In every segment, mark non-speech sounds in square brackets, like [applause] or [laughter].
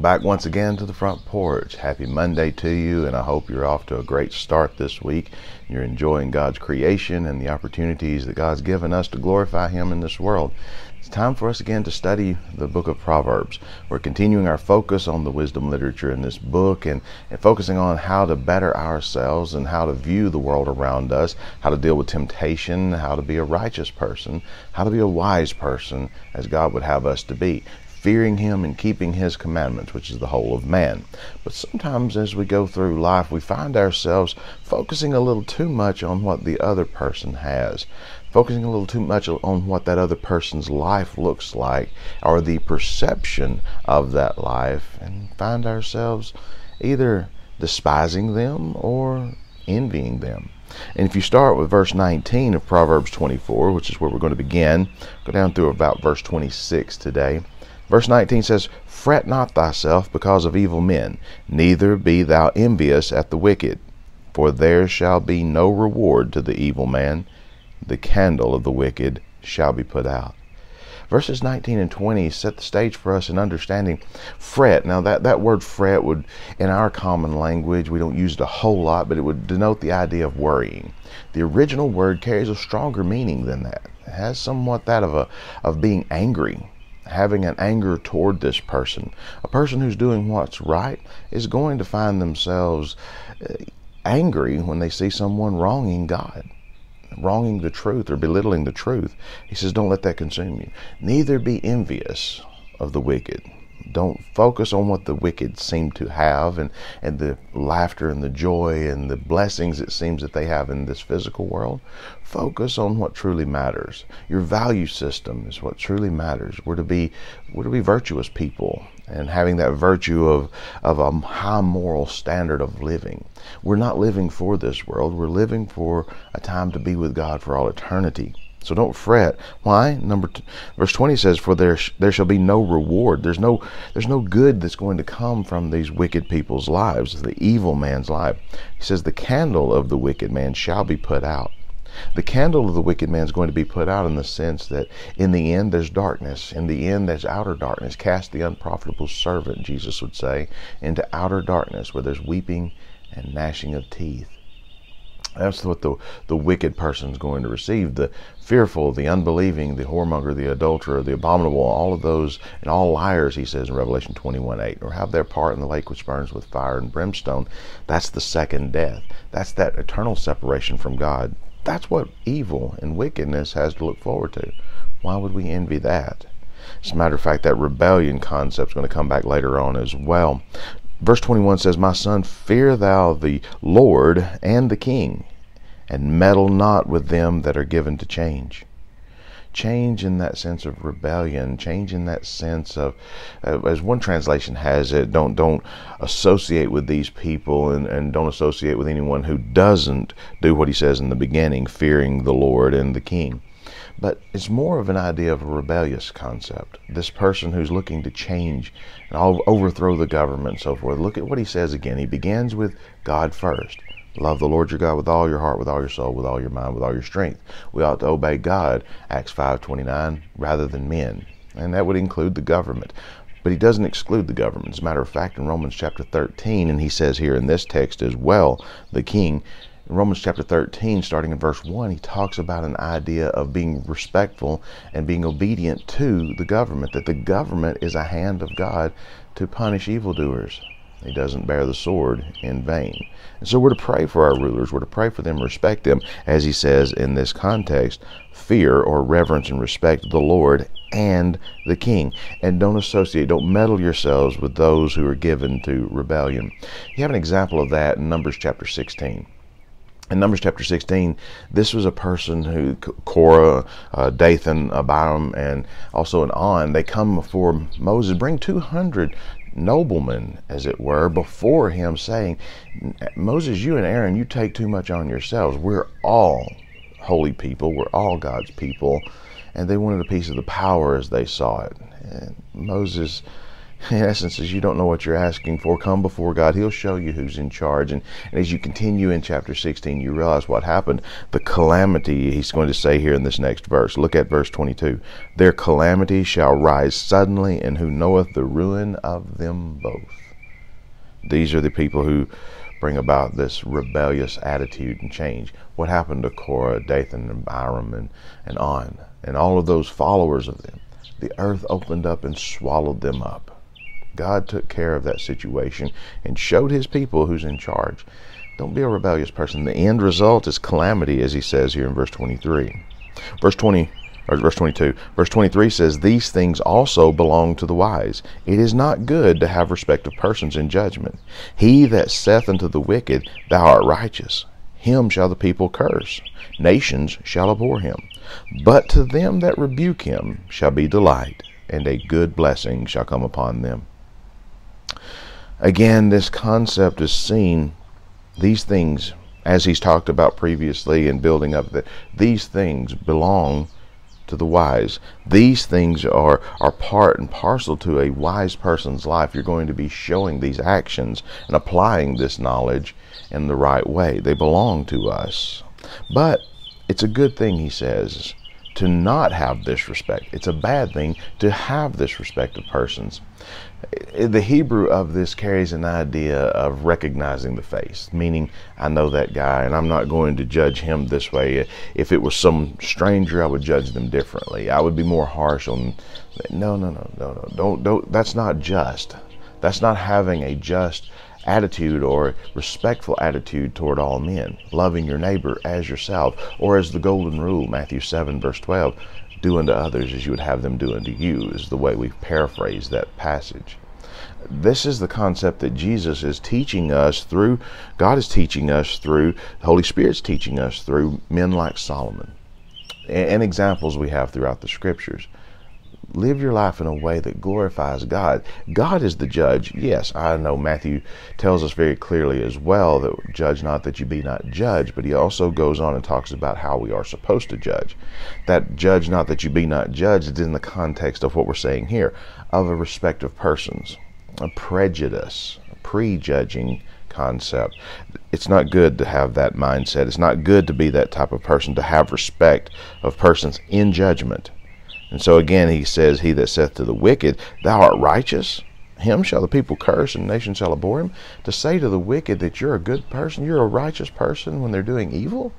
Welcome back once again to the front porch. Happy Monday to you, and I hope you're off to a great start this week. You're enjoying God's creation and the opportunities that God's given us to glorify Him in this world. It's time for us again to study the book of Proverbs. We're continuing our focus on the wisdom literature in this book and, and focusing on how to better ourselves and how to view the world around us, how to deal with temptation, how to be a righteous person, how to be a wise person as God would have us to be fearing Him and keeping His commandments, which is the whole of man. But sometimes as we go through life, we find ourselves focusing a little too much on what the other person has, focusing a little too much on what that other person's life looks like or the perception of that life, and find ourselves either despising them or envying them. And if you start with verse 19 of Proverbs 24, which is where we're going to begin, go down through about verse 26 today. Verse 19 says, Fret not thyself because of evil men, neither be thou envious at the wicked, for there shall be no reward to the evil man. The candle of the wicked shall be put out. Verses 19 and 20 set the stage for us in understanding fret. Now, that, that word fret would, in our common language, we don't use it a whole lot, but it would denote the idea of worrying. The original word carries a stronger meaning than that. It has somewhat that of, a, of being angry having an anger toward this person. A person who's doing what's right is going to find themselves uh, angry when they see someone wronging God, wronging the truth or belittling the truth. He says, Don't let that consume you. Neither be envious of the wicked. Don't focus on what the wicked seem to have and, and the laughter and the joy and the blessings it seems that they have in this physical world. Focus on what truly matters. Your value system is what truly matters. We're to be we're to be virtuous people and having that virtue of, of a high moral standard of living. We're not living for this world. We're living for a time to be with God for all eternity. So don't fret. Why? Number verse 20 says, "For there there shall be no reward. There's no there's no good that's going to come from these wicked people's lives, the evil man's life." He says, "The candle of the wicked man shall be put out." The candle of the wicked man is going to be put out in the sense that in the end there's darkness. In the end there's outer darkness. Cast the unprofitable servant, Jesus would say, into outer darkness where there's weeping and gnashing of teeth. That's what the, the wicked person is going to receive. The fearful, the unbelieving, the whoremonger, the adulterer, the abominable, all of those, and all liars, he says in Revelation 21 8, or have their part in the lake which burns with fire and brimstone. That's the second death. That's that eternal separation from God. That's what evil and wickedness has to look forward to. Why would we envy that? As a matter of fact, that rebellion concept is going to come back later on as well. Verse 21 says, My son, fear thou the Lord and the king, and meddle not with them that are given to change. Change in that sense of rebellion, change in that sense of, uh, as one translation has it, don't don't associate with these people and, and don't associate with anyone who doesn't do what he says in the beginning, fearing the Lord and the King. But it's more of an idea of a rebellious concept. This person who's looking to change and overthrow the government and so forth. Look at what he says again. He begins with God first. Love the Lord your God with all your heart, with all your soul, with all your mind, with all your strength. We ought to obey God, Acts 5.29, rather than men. And that would include the government. But he doesn't exclude the government. As a matter of fact, in Romans chapter 13, and he says here in this text as well, the king, in Romans chapter 13, starting in verse 1, he talks about an idea of being respectful and being obedient to the government, that the government is a hand of God to punish evildoers. He doesn't bear the sword in vain. And so we're to pray for our rulers. We're to pray for them, respect them, as he says in this context, fear or reverence and respect the Lord and the king. And don't associate, don't meddle yourselves with those who are given to rebellion. You have an example of that in Numbers chapter 16 in Numbers chapter 16, this was a person who, Korah, uh, Dathan, Abiram, and also an On, they come before Moses, bring 200 noblemen, as it were, before him, saying, Moses, you and Aaron, you take too much on yourselves. We're all holy people, we're all God's people. And they wanted a piece of the power as they saw it. And Moses [laughs] in essence is you don't know what you're asking for. Come before god. He'll show you who's in charge. And, and, as you continue in chapter 16 you realize what happened. The calamity he's going to say here in this next verse. Look at verse 22 their calamity shall rise suddenly and who knoweth the ruin of them both. These are the people who bring about this rebellious attitude and change. What happened to korah dathan and abiram and, and on and all of those followers of them? The earth opened up and swallowed them up God took care of that situation and showed his people who's in charge. Don't be a rebellious person. The end result is calamity, as he says here in verse 23. Verse 20 or verse 22. Verse 23 says, These things also belong to the wise. It is not good to have respect of persons in judgment. He that saith unto the wicked, Thou art righteous, him shall the people curse. Nations shall abhor him. But to them that rebuke him shall be delight, and a good blessing shall come upon them. Again, this concept is seen, these things, as he's talked about previously in building up, that these things belong to the wise. These things are, are part and parcel to a wise person's life. You're going to be showing these actions and applying this knowledge in the right way. They belong to us. But it's a good thing, he says, to not have this respect. It's a bad thing to have this respect of persons. The Hebrew of this carries an idea of recognizing the face, meaning I know that guy and I'm not going to judge him this way. If it was some stranger, I would judge them differently. I would be more harsh on. No, no, no, no, no. Don't, don't. That's not just. That's not having a just attitude or respectful attitude toward all men, loving your neighbor as yourself, or as the golden rule, Matthew 7, verse 12, do unto others as you would have them do unto you, is the way we paraphrase that passage. This is the concept that Jesus is teaching us through, God is teaching us through, the Holy Spirit's teaching us through men like Solomon and examples we have throughout the scriptures live your life in a way that glorifies God. God is the judge. Yes, I know Matthew tells us very clearly as well that judge not that you be not judged, but he also goes on and talks about how we are supposed to judge. That judge not that you be not judged is in the context of what we're saying here of a respect of persons, a prejudice, a prejudging concept. It's not good to have that mindset. It's not good to be that type of person, to have respect of persons in judgment. And so again he says, He that saith to the wicked, Thou art righteous, him shall the people curse, and the nation shall abhor him. To say to the wicked that you're a good person, you're a righteous person when they're doing evil,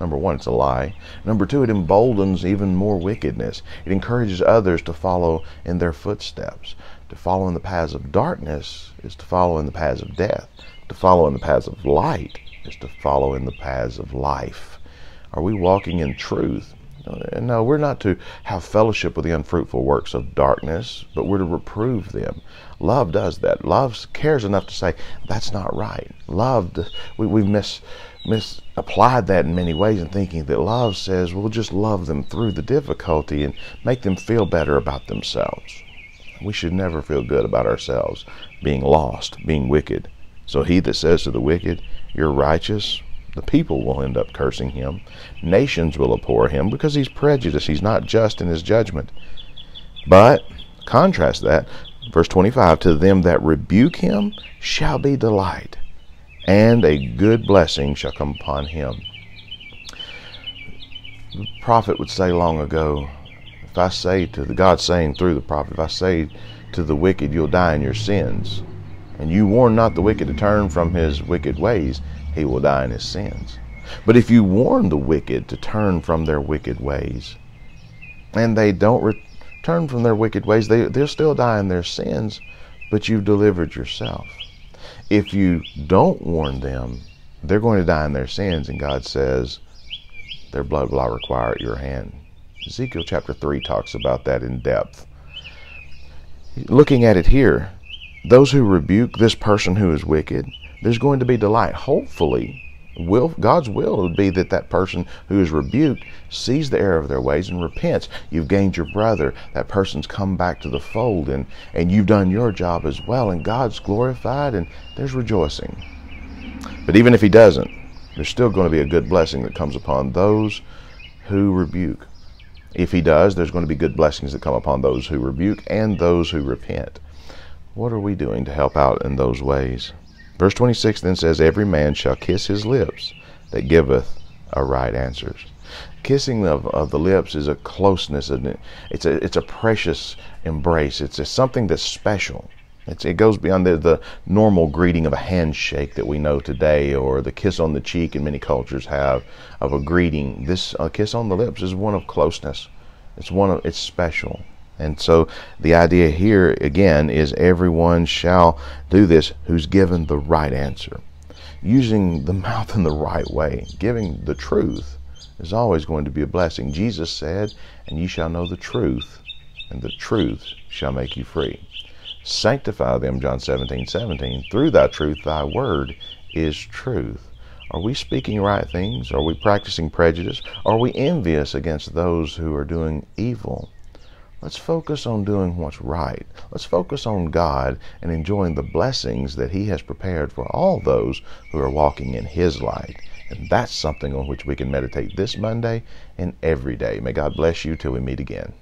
number one, it's a lie. Number two, it emboldens even more wickedness. It encourages others to follow in their footsteps. To follow in the paths of darkness is to follow in the paths of death. To follow in the paths of light is to follow in the paths of life. Are we walking in truth? And no, we're not to have fellowship with the unfruitful works of darkness, but we're to reprove them. Love does that. Love cares enough to say, that's not right. Love, we, we've mis, misapplied that in many ways in thinking that love says we'll just love them through the difficulty and make them feel better about themselves. We should never feel good about ourselves being lost, being wicked. So he that says to the wicked, You're righteous, the people will end up cursing him. Nations will abhor him because he's prejudiced. He's not just in his judgment. But, contrast that, verse 25 To them that rebuke him shall be delight, and a good blessing shall come upon him. The prophet would say long ago, if I say to the God saying through the prophet, if I say to the wicked, you'll die in your sins, and you warn not the wicked to turn from his wicked ways, he will die in his sins. But if you warn the wicked to turn from their wicked ways, and they don't return from their wicked ways, they, they'll still die in their sins, but you've delivered yourself. If you don't warn them, they're going to die in their sins, and God says, their blood will I require at your hand. Ezekiel chapter 3 talks about that in depth. Looking at it here, those who rebuke this person who is wicked, there's going to be delight. Hopefully, will God's will would be that that person who is rebuked sees the error of their ways and repents. You've gained your brother. That person's come back to the fold, and and you've done your job as well, and God's glorified, and there's rejoicing. But even if He doesn't, there's still going to be a good blessing that comes upon those who rebuke. If He does, there's going to be good blessings that come upon those who rebuke and those who repent. What are we doing to help out in those ways? Verse 26 then says, Every man shall kiss his lips that giveth a right answer. Kissing of, of the lips is a closeness, it? it's a it's a precious embrace. It's a, something that's special. It's, it goes beyond the, the normal greeting of a handshake that we know today, or the kiss on the cheek in many cultures have of a greeting. This kiss on the lips is one of closeness. It's one of it's special. And so the idea here again is everyone shall do this who's given the right answer. Using the [laughs] mouth in the right way, giving the truth is always going to be a blessing. Jesus said, And ye shall know the truth, and the truth shall make you free. Sanctify them, John 17, 17. Through thy truth, thy word is truth. Are we speaking right things? Are we practicing prejudice? Are we envious against those who are doing evil? Let's focus on doing what's right. Let's focus on God and enjoying the blessings that He has prepared for all those who are walking in His light. And that's something on which we can meditate this Monday and every day. May God bless you till we meet again.